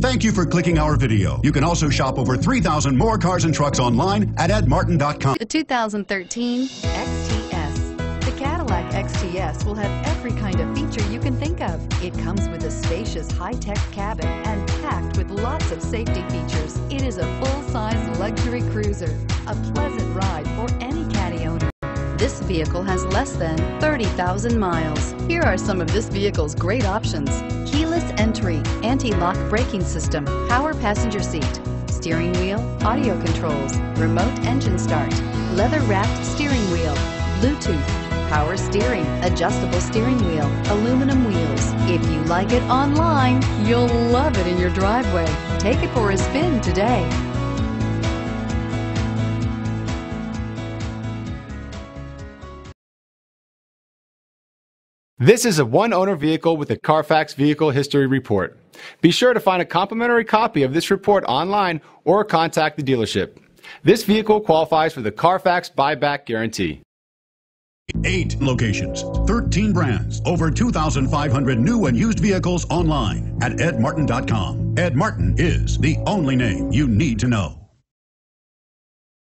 Thank you for clicking our video. You can also shop over 3,000 more cars and trucks online at edmartin.com. The 2013 XTS. The Cadillac XTS will have every kind of feature you can think of. It comes with a spacious high-tech cabin and packed with lots of safety features. It is a full-size luxury cruiser, a pleasant ride for any caddy owner. This vehicle has less than 30,000 miles. Here are some of this vehicle's great options. Keyless entry, anti-lock braking system, power passenger seat, steering wheel, audio controls, remote engine start, leather-wrapped steering wheel, Bluetooth, power steering, adjustable steering wheel, aluminum wheels. If you like it online, you'll love it in your driveway. Take it for a spin today. This is a one owner vehicle with a Carfax Vehicle History Report. Be sure to find a complimentary copy of this report online or contact the dealership. This vehicle qualifies for the Carfax Buyback Guarantee. Eight locations, 13 brands, over 2,500 new and used vehicles online at edmartin.com. Ed Martin is the only name you need to know.